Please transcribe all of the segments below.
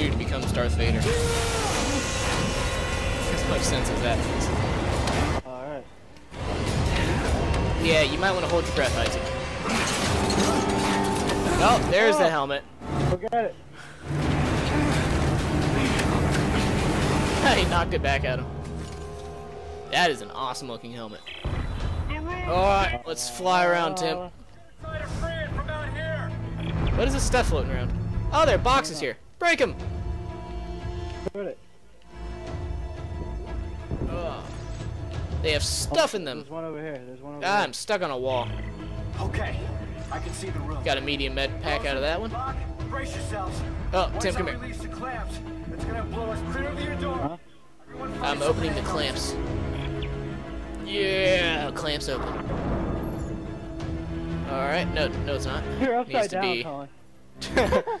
suit becomes Darth Vader. As much sense as that makes. Alright. Yeah, you might want to hold your breath, Isaac. Oh, there's the Oh. helmet. Forget it. he knocked it back at him. That is an awesome looking helmet. Alright, let's fly around, Tim. Uh, What is this stuff floating around? Oh, there are boxes here. Break them! Forget it. They have stuff in them. There's one over here. There's one over Ah, here. I'm stuck on a wall. Okay, I can see the room. Got a medium med pack out of that one. Lock, brace yourselves. Oh, Once Tim, I here. The clamps, it's gonna blow us clear of your door. Huh? I'm opening the clamps. Yeah, clamps open. Alright, no, no it's not. You're Needs upside to down, be. Colin.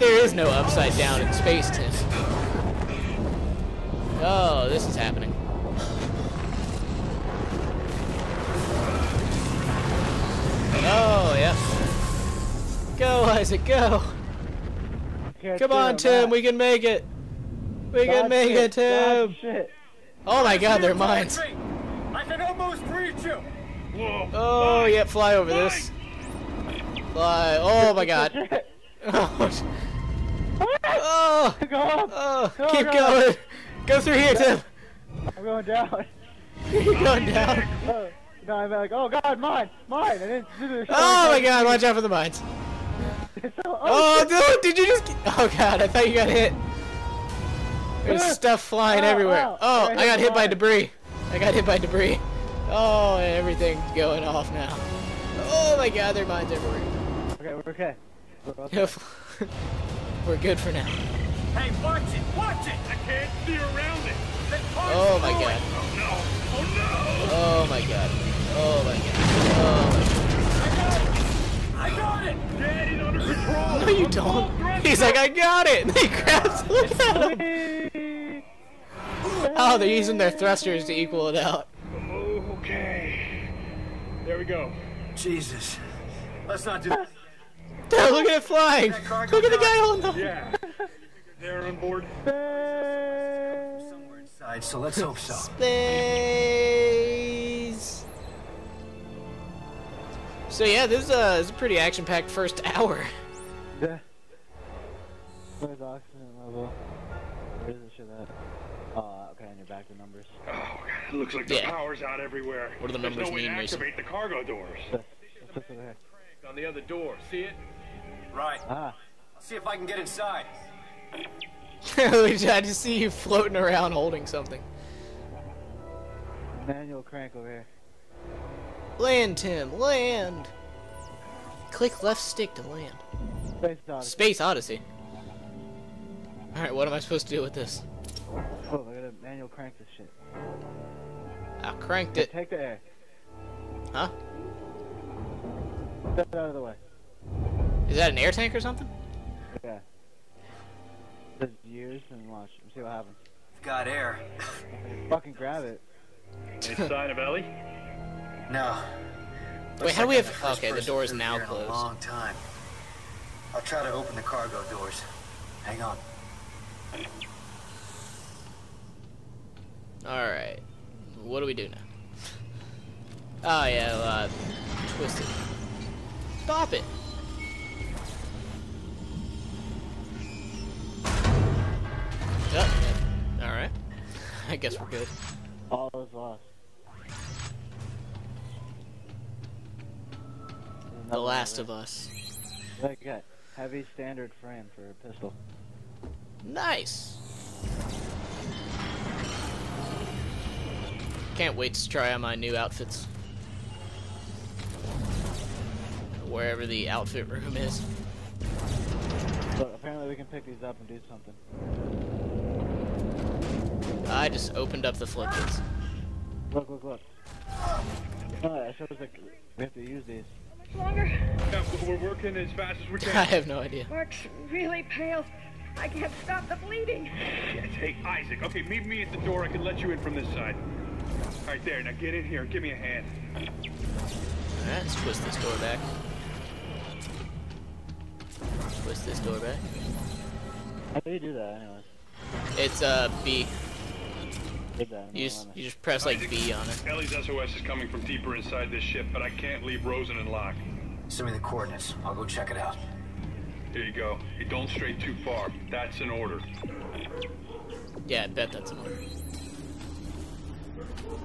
there is no upside down in space, Tim. Oh, this is happening. Oh, yep. Go, Isaac, go. Come on, Tim, we can make it. We can make it, Tim. Oh my god, they're mines. I can almost reach you. Oh, yeah, fly over this. Fly. Oh my god. Oh, Oh, oh, Go up. oh, Oh, keep God. going. Go through here, Tim. I'm going down. You're going down. Oh, no, I'm like, oh god, mine, mine. I didn't do this. Oh my god, watch out for the mines. oh, Oh, dude, did you just. Oh god, I thought you got hit. There's uh, stuff flying Ow, everywhere. ow. Oh, I I got hit hit by debris. I got hit by debris. Oh, and everything's going off now. Oh my god, there are mines everywhere. okay, we're okay. We're okay. We're good for now. Hey, watch it, watch it. I can't see around it. Oh my going. god. Oh no, oh no. Oh my god. Oh my god. Oh I got it. I got it. Daddy's under control. No, you don't. He's like, I got it. And he grabs. Look at him. Oh, they're using their thrusters to equal it out. Okay. There we go. Jesus. Let's not do this. Dude, look at it flying. Look at the guy holding on. Yeah. They're on board. Somewhere inside, so let's hope so. Space. So yeah, this is a, this is a pretty action-packed first hour. Yeah. Where's the oxygen level? Where's the shit at? Oh, okay, and you're back to numbers. Oh, God. It looks like the Yeah. power's out everywhere. What do the There's numbers no way mean, to Mason? activate the cargo doors. Let's look. On the other door. See it? Right. Ah, I'll see if I can get inside. I just see you floating around holding something. manual crank over here. Land, Tim. Land. Click left stick to land. Space Odyssey. Space Odyssey. All right, what am I supposed to do with this? Oh, look at it. Manual crank this shit. I cranked it. Take the air. Huh? Step out of the way. Is that an air tank or something? Yeah. Just use and watch. and See what happens. Got air. Fucking grab it. Any sign of Ellie? No. Wait, how do we have- the okay, the door is now closed. A long time. I'll try to open the cargo doors. Hang on. All right. What do we do now? Oh yeah, uh, twist it. Stop it. Guess we're good. All is lost. The Last of Us. I got heavy standard frame for a pistol. Nice. Can't wait to try on my new outfits. Wherever the outfit room is. Look, apparently we can pick these up and do something. I just opened up the floodgates. Look, look, look. No, that shows like we have to use these. longer. Yeah, we're working as fast as we can. I have no idea. Mark's really pale. I can't stop the bleeding. Yes, hey, Isaac. Okay, meet me at the door. I can let you in from this side. All right, there. Now get in here. Give me a hand. Alright, let's twist this door back. Twist this door back. How do you do that, anyways? It's uh B. Did that. You just you just press like B on it. Ellie's SOS is coming from deeper inside this ship, but I can't leave Rosen and Locke. Send me the coordinates. I'll go check it out. Here you go. You don't stray too far. That's an order. Yeah, I bet that's an order.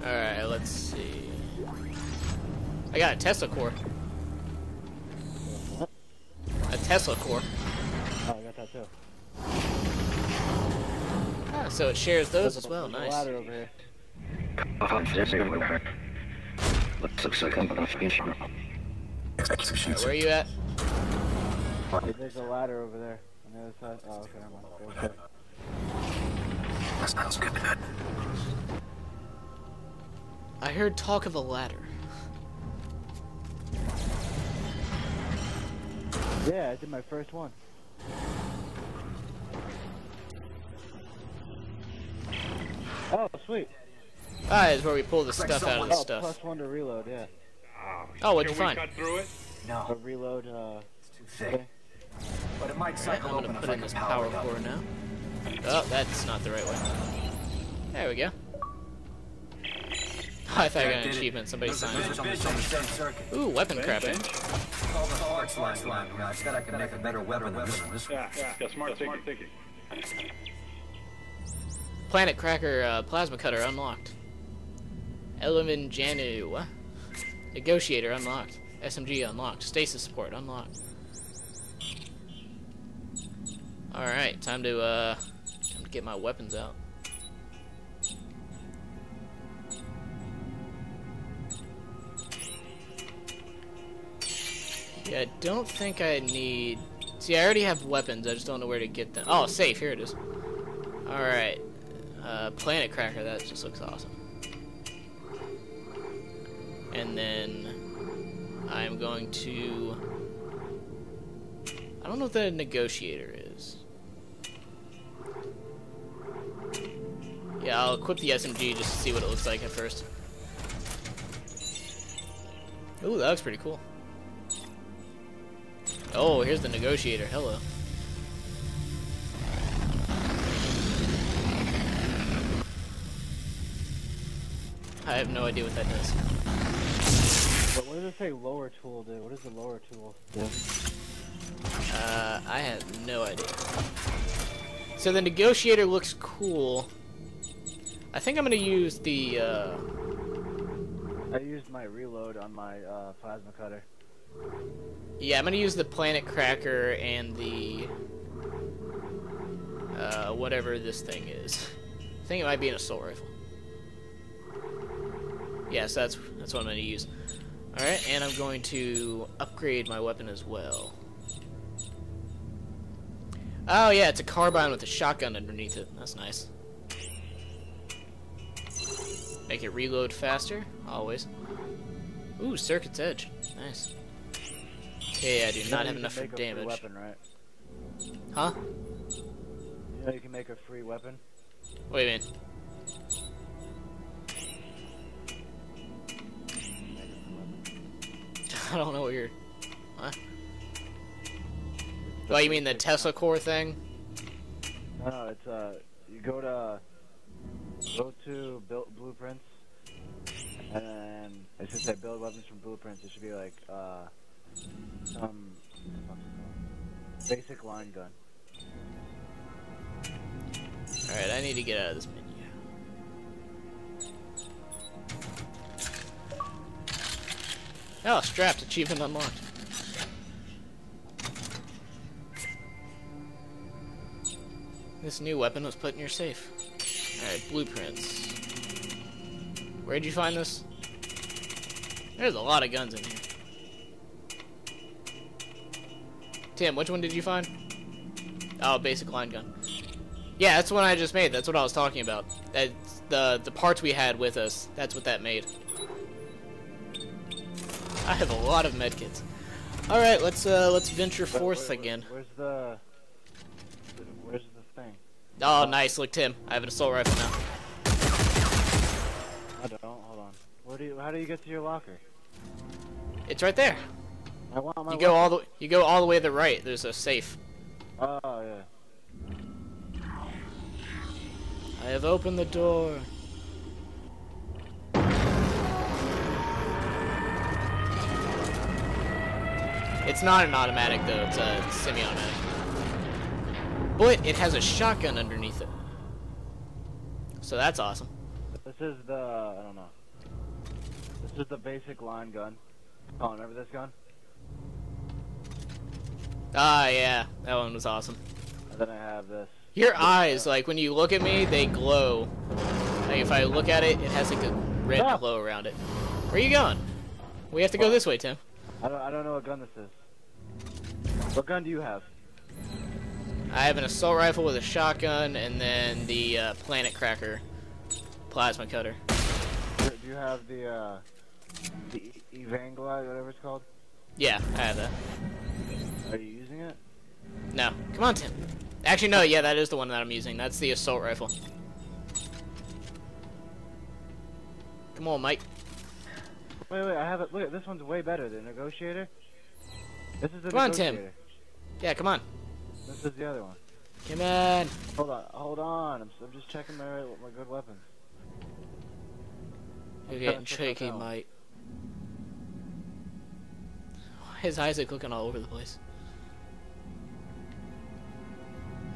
Alright, let's see. I got a Tesla core. Uh-huh. A Tesla core. Oh, I got that too. Ah, so it shares those as well. Nice. ladder over here. Alright, where are you at? There's a ladder over there on the other side. Oh, okay, never mind. Go check. That sounds good. I heard talk of a ladder. Yeah, I did my first one. Sweet. Ah, is where we pull the stuff out of the Oh, stuff. plus one to reload, yeah. Oh, what'd you Can we find? cut through it? A No, reload, uh, it's too thick. But it might Alright, cycle I'm open gonna if put in this power power core now. Oh, that's not the right way. There we go. I thought I got an achievement. Somebody signed It's it. on the same same circuit. Ooh, weapon crafting. All the parts line line. I said I could make a better weapon than this one. Yeah, yeah, yeah smart, thinking, thinking. Planet Cracker uh, Plasma Cutter unlocked. Element Janu. Negotiator unlocked. SMG unlocked. Stasis support unlocked. Alright, time to uh time to get my weapons out. Yeah, I don't think I need See, I already have weapons, I just don't know where to get them. Oh, safe, here it is. Alright. Uh, Planet Cracker, that just looks awesome. And then I'm going to. I don't know what the negotiator is. Yeah, I'll equip the SMG just to see what it looks like at first. Ooh, that looks pretty cool. Oh, here's the negotiator. Hello. I have no idea what that does. what, what does it say lower tool do? What does the lower tool do? Uh, I have no idea. So the negotiator looks cool. I think I'm gonna use the, uh, I used my reload on my uh, plasma cutter. yeah, I'm gonna use the planet cracker and the, uh, whatever this thing is. I think it might be an assault rifle. Yes, that's that's what I'm gonna use. All right, and I'm going to upgrade my weapon as well. Oh yeah, it's a carbine with a shotgun underneath it. That's nice. Make it reload faster, always. Ooh, Circuit's Edge. Nice. Okay, I do not have enough for make a free damage. Weapon, right? Huh? You know you can make a free weapon. Wait a minute. I don't know what you're. What? Oh, you mean the Tesla core thing? No, no, it's uh, you go to go to build blueprints, and then it should say build weapons from blueprints. It should be like uh, some basic line gun. Alright, I need to get out of this menu. Oh, strapped. Achievement unlocked. This new weapon was put in your safe. Alright, blueprints. Where'd you find this? There's a lot of guns in here. Tim, which one did you find? Oh, basic line gun. Yeah, that's the one I just made. That's what I was talking about. That's the the parts we had with us. That's what that made. I have a lot of medkits. All right, let's uh let's venture Where- forth where- again. Where's the Where's the thing? Oh, nice. Look, Tim. I have an assault rifle now. I don't. Hold on. Where do you? How do you get to your locker? It's right there. I want my. You go weapon. all the you go all the way to the right. There's a safe. Oh yeah. I have opened the door. It's not an automatic though, it's a semi-automatic. But it has a shotgun underneath it. So that's awesome. This is the I don't know. This is the basic line gun. Oh, remember this gun? Ah, yeah, that one was awesome. And then I have this. Your eyes, like when you look at me, they glow. Like if I look at it, it has like a red Stop. glow around it. Where are you going? We have to go this way, Tim. I don't I don't know what gun this is. What gun do you have? I have an assault rifle with a shotgun, and then the uh, Planet Cracker plasma cutter. Do you have the uh the E- Evangelize, whatever it's called? Yeah, I have that. Are you using it? No, come on, Tim. Actually, no. Yeah, that is the one that I'm using. That's the assault rifle. Come on, Mike. Wait, wait, I have it. Look, this one's way better. The negotiator. This is the Come on, Tim. Yeah, come on. This is the other one. Come on. Hold on, hold on. I'm, I'm just checking my my good weapons. You're I'm getting trying to check shaky, out. Mike. Why is Isaac looking all over the place?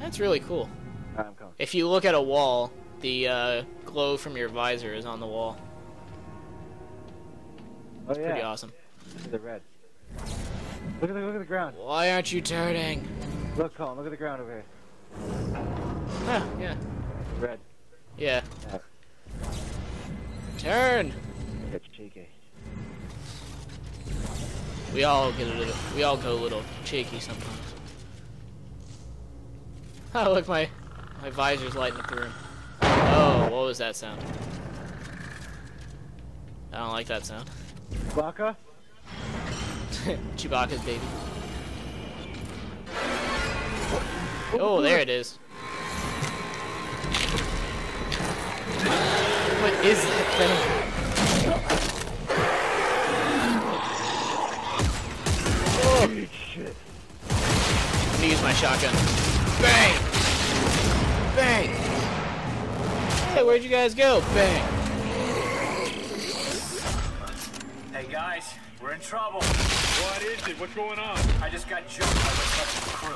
That's really cool. Coming. If you look at a wall, the uh, glow from your visor is on the wall. Oh yeah, Pretty awesome. the red. Look at the look at the ground. Why aren't you turning? Look, Colin. Look at the ground over here. Huh, yeah. Red. Yeah. Yeah. Turn! It's cheeky. We all get a little, we all go a little shaky sometimes. Oh, look, my, my visor's lighting up the room. Oh, what was that sound? I don't like that sound. Baka? Chewbacca's baby. Oh, oh there it is. What is that thing? Oh shit! I'm gonna use my shotgun. Bang! Bang! Hey, where'd you guys go? Bang! We're in trouble. What is it? What's going on? I just got jumped by the rest of the crew.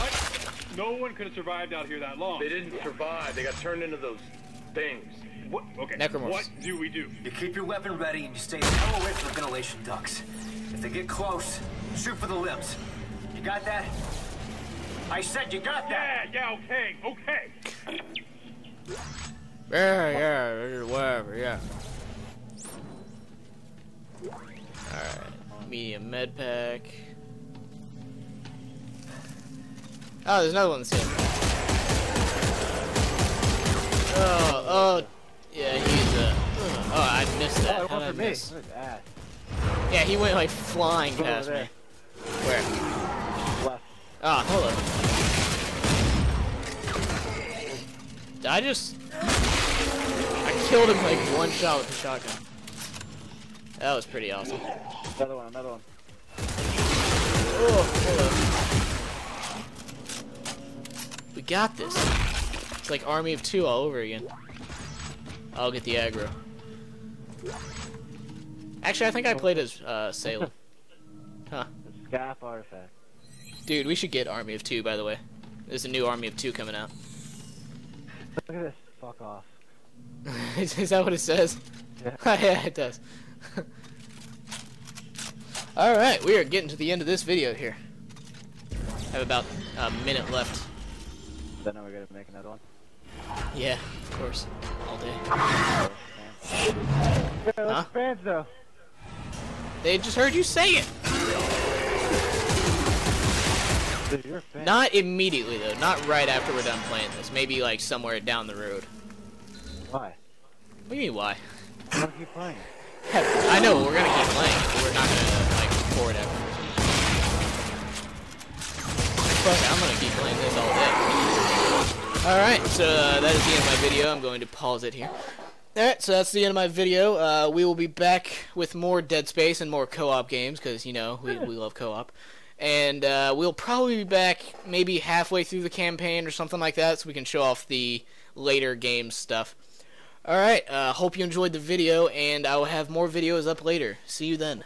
What? No one could have survived out here that long. They didn't survive. They got turned into those things. What? Okay. Necromorphs. What do we do? You keep your weapon ready and you stay the hell away from the ventilation ducts. If they get close, shoot for the limbs. You got that? I said you got that! Yeah, yeah, okay, okay. Yeah, yeah, whatever, yeah. Alright, medium med pack. Oh, there's another one that's here. Oh, oh, yeah, he's uh, oh, I missed Oh, that. it How did I miss? Look at that. Yeah, he went like flying Over past there. me. Where? Left. Ah, hello. Did I just... I killed him like one shot with the shotgun. That was pretty awesome. Another one. Another one. Oh. We got this. It's like Army of Two all over again. I'll get the aggro. Actually, I think I played as uh, Salem. Huh. The SCAF artifact. Dude, we should get Army of Two, by the way. There's a new Army of Two coming out. Look at this. Fuck off. is, is that what it says? Yeah. yeah, it does. Alright, we are getting to the end of this video here. I Have about a minute left. Then we're gonna make another one. Yeah, of course. All day. Yeah, Huh? look, fans though. They just heard you say it! Dude, you're a fan. Not immediately, though. Not right after we're done playing this. Maybe, like, somewhere down the road. Why? What do you mean, why? I wanna keep playing. I know, we're gonna keep playing, but we're not gonna, like, record afterwards. Fuck, it, I'm gonna keep playing this all day. Alright, so uh, that is the end of my video. I'm going to pause it here. Alright, so that's the end of my video. Uh, we will be back with more Dead Space and more co-op games, because, you know, we, we love co-op. and uh, we'll probably be back maybe halfway through the campaign or something like that, so we can show off the later game stuff. All right. Uh, hope you enjoyed the video, and I will have more videos up later. See you then.